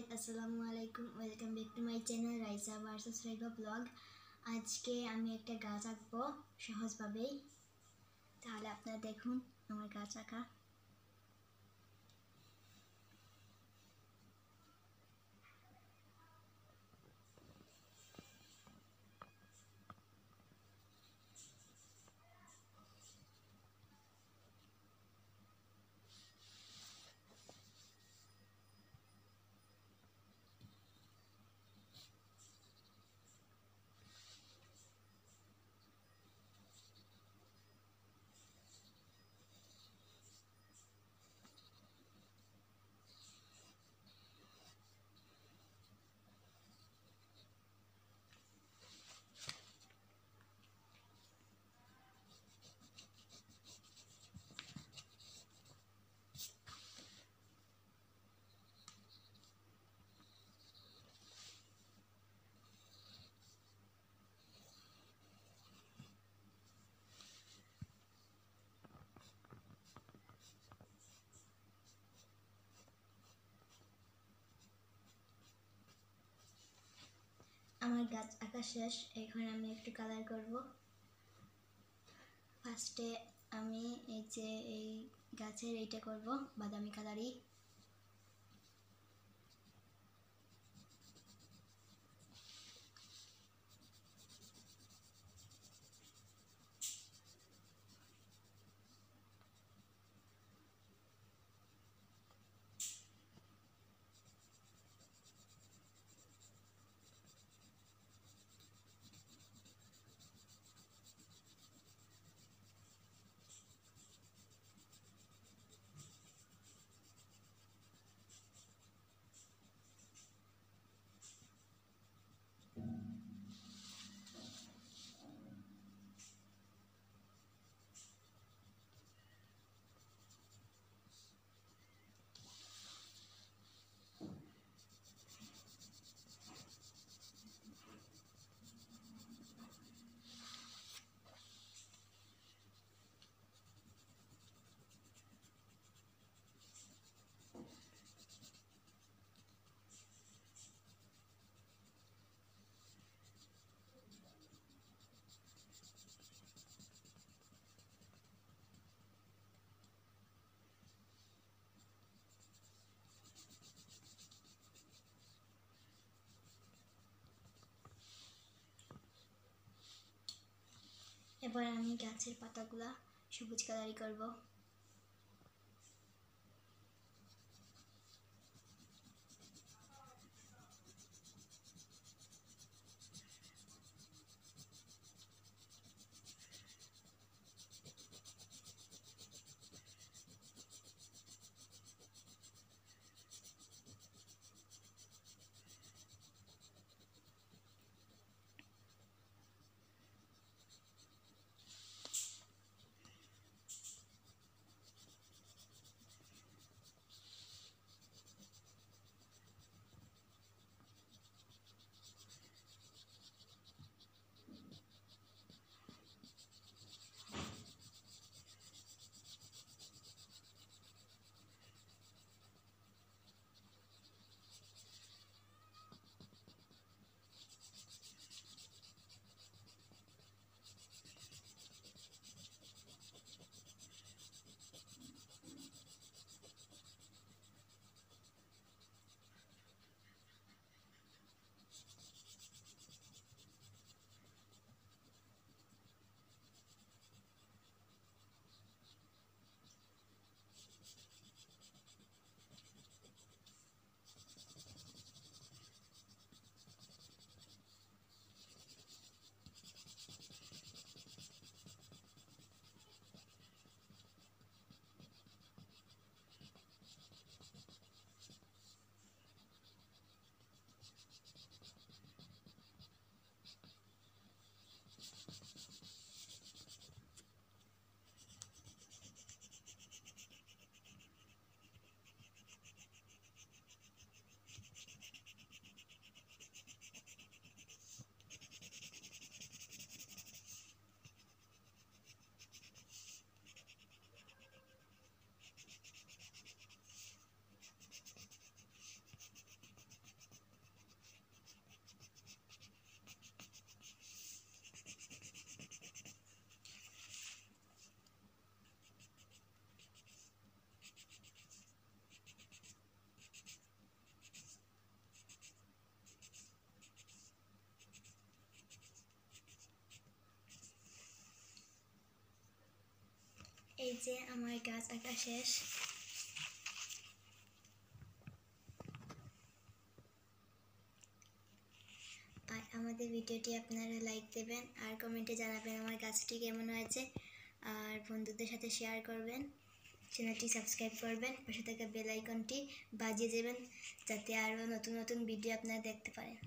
Guys আসসালামু আলাইকুম। Welcome back to my channel Raisa versus Raiba vlog আজকে আমি একটা গাছ আঁকবো সহজভাবেই। তাহলে আপনারা দেখুন আমার গাছ আঁকা। আমার গাছ আঁকা শেষ, এখন আমি একটু কালার করব। ফার্স্টে আমি এই যে এই গাছের এইটা করব, বাদামি কালারই এবার আমি গাছের পাতাগুলা সবুজ কালারই করব। এই যে আমার গাছ আঁকা শেষ। আর আমাদের ভিডিওটি আপনারা লাইক দেবেন আর কমেন্টে জানাবেন আমার গাছটি কেমন হয়েছে। আর বন্ধুদের সাথে শেয়ার করবেন। চ্যানেলটি সাবস্ক্রাইব করবেন। পাশে থাকা বেল আইকনটি বাজিয়ে দেবেন যাতে আরও নতুন নতুন ভিডিও আপনারা দেখতে পারেন।